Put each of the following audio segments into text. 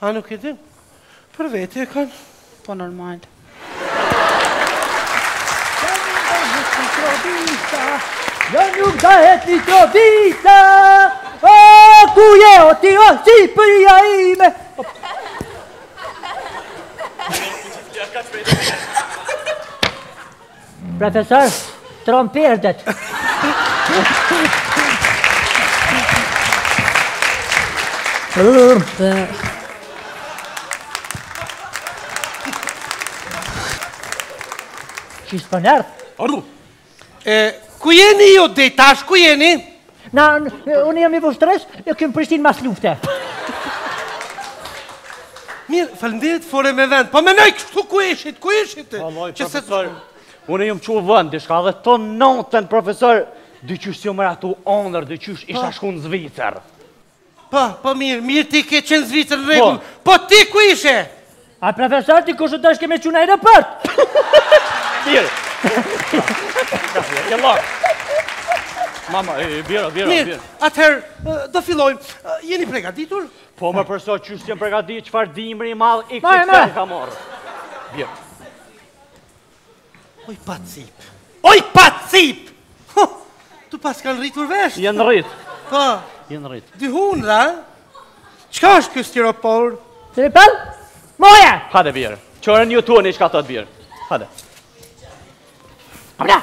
A nuk e di? Për vete e kanë. Po normal. Ja nuk dahet një trobisa O, ku je o ti o Shqipëria ime Profesor, troni perdet. Qysh po nert? Ardu. E ku jeni ju deri tash ku jeni? Na, unë jam i Vushtrrisë, e kem Prishtinën mas lufte. Mirë, faleminderit fore me vend. Po mendoj kështu ku ishit, ku ishit ti? Që se të Unë jam çu vonë, edhe shkaku dhe të natën profesor, diqysh si më ra tu ondërr, diqysh isha shku në Zvicër. Po, po mirë, mirë ti ke qenë n'Zvicër në rregull, po. po ti ku ishe? A profesor ti kështu dëshke me çu n'aeroport? Mirë. Ke lorë. Mama, e, bjera, bjera, bjera. Mirë, atëherë, do fillojmë. Jeni pregaditur? Po mo profesor qysh s'jena pregaditur, qëfar dimri i madh, i këtë të të të të të Oj pa cip. Oj pa cip. T'u paskan rritur veshët. Janë rrit. Po. Janë rrit. Dhe hunda. Çka është ky stiropor? Stiropor? Moja. Hajde bir. Çorën ju thuani çka thotë bir. Hajde. Abra.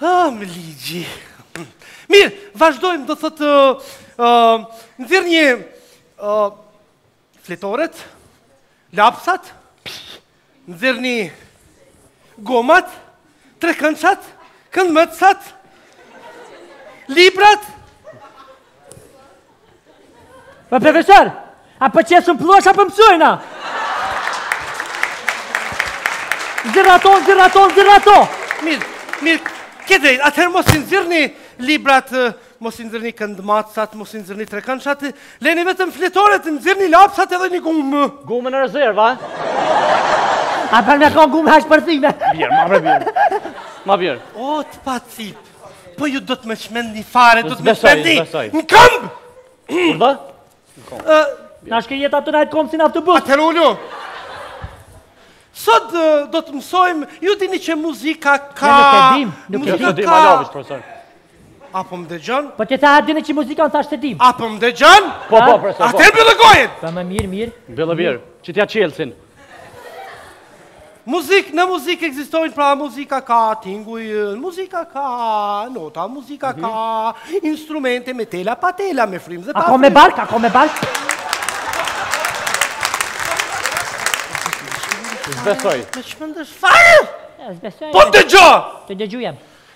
Ah, më ligji. Mirë, vazhdojmë, do thotë, nxirrni fletoret, lapsat, nxirrni gomat, trekëndshat, këndmatësat, librat, Po profesor, a po qesim plaçka, a po mësojna? Nxirre ato, nxirre ato, nxirre ato! Mirë, mirë, ke drejt, atëherë mos i nxirrni librat, mos i nxirrni këndmatësat, mos i nxirrni trekëndshat, leni vetëm fletoret, nxirrni lapsat edhe një gumë. Gumë në rezervë, a? A bën me kon gumë hashpër thime? Bjerë, ma bjerë. Ma bjerë. O, të pa cipë. Po ju do të më çmendni fare, do të më çmendni, në këmbë! Kur dhe? Në këmbë. Na shkoi jeta tu nejt n'këmbë si në autobus. Atëherë ulu! Sot do të mësojmë, ju e dini që muzika ka... Ne nuk e dim, nuk e dim. Nuk e dim, alavis, profesor. A po më dëgjon? Po ju e dini që muzika, na tash s'e dim. A po më dëgjon? Po, po, profesor, po. Atëherë mbylle gojën! Po më mirë, mirë. Mbylle mirë, që t'ia çelsin. Muzikë, në muzikë ekzistojnë pra muzika ka tinguj, muzika ka nota, muzika mhm. ka instrumente me tela pa tela, me frymë dhe pa frymë. A ka me bark, a ka me bark. S'besoj. Me çmendësh fare! S'besoj. Po dëgjo! Të dëgjojmë.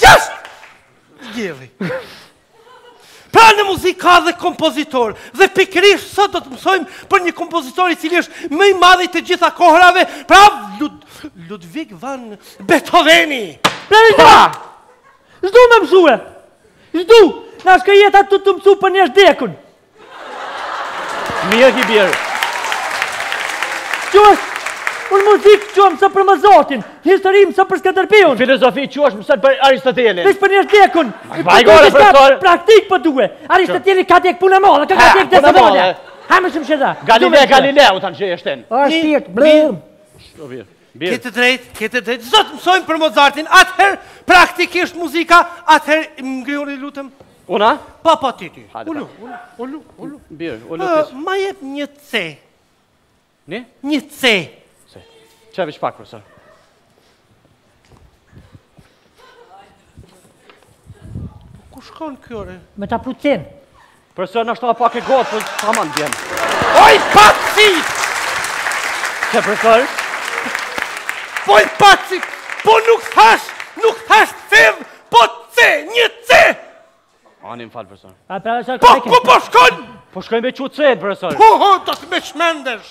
Gjashtë! Gjeli. Pra në muzikë ka dhe kompozitor, dhe pikërisht sot do të mësojmë për një kompozitor i cili është më i madhi i të gjitha kohërave, pra Lud Ludwig van Beethoveni. Pra i dha. S'du me mësue. S'du. Na shkoi jeta tu mësu për njerëz t'dekun. Mirë ki bjerë. Qësh, unë muzikë që mësë për Mozartin, histori mësë për Skënderbeun. Filozofi që është mësë për Aristotelin. Veç për njerëz t'dekun. Vajgore, profesor. Praktik po po duhet. Aristoteli ka dek punë e madhe, ka ka dek punë e madhe. Ha më shumë shëta. Galileo, Galileo, të në që e shtenë. O, shtirtë, blërë. Ke të drejtë, ke të drejtë. Sot mësojmë për Mozartin, atëherë praktikisht muzika, atëherë ngrihu të lutem. Unë a? Po, po ti ti. Ulu, ulu, ulu, ulu. Birë, ulu ti. Ma jep një C. Një? Një C. C. Ça bi çpak profesor. Ku shkon ky more? Me ta putin. Profesor në shta pak e gotë, për sa ma në djemë. Oj, pacit! Qe profesor është? Oj, pacit! Po nuk thash, nuk thash të thevë, po të ce, një ce! Ani më fal, profesor. Po, ku po shkon? Po shkon me çu ce, profesor. Po, ho, të të me çmendësh.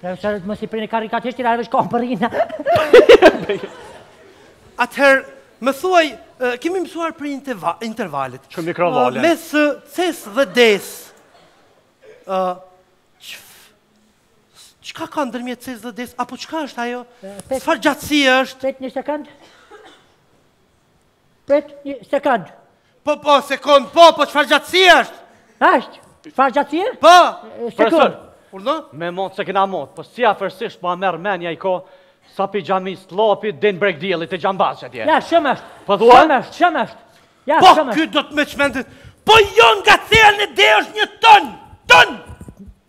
Profesor, mos i bini praktikisht, ai është kompërin. Atëherë, më thuaj, kemi mësuar për intervalet. Për mikrovalën. Mes ces dhe des. Çka ka ndërmjet ces dhe des? Apo çka është ajo? Çfarë gjatësi është? Prit një sekond. Prit një sekond. Po, po, sekond, po, po, çfarë gjatësi është? Ashtë, çfarë gjatësi është? Po, sekond. Urdhno? Me mot se kena mot, po si afërsisht po ma merr menja i ko, sa pi xhamisë Llapit, deri n'Breg Diellit te xhambazt atje. Ja, shumë është. Po thua? Shumë është, shumë është. Ja, po, shumë është. Po, ky do të më çmendë. Po, jo nga ce-ja në de është një ton, ton!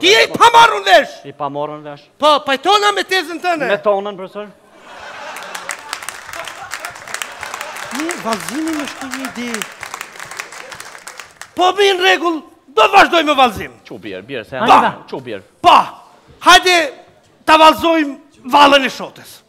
Ti je i pamarrun vesh! I pamarrun vesh? Po, pajtona me tezën tënde! Me tonën, profesor? Në vallëzim me shku një ide. Po mirë në rregull, do të vazhdojmë me vallëzim. Qo bjerë, bjerë, se janë. Pa! Qo bjerë. Pa! Hajde, ta vallëzojmë vallen e shotës.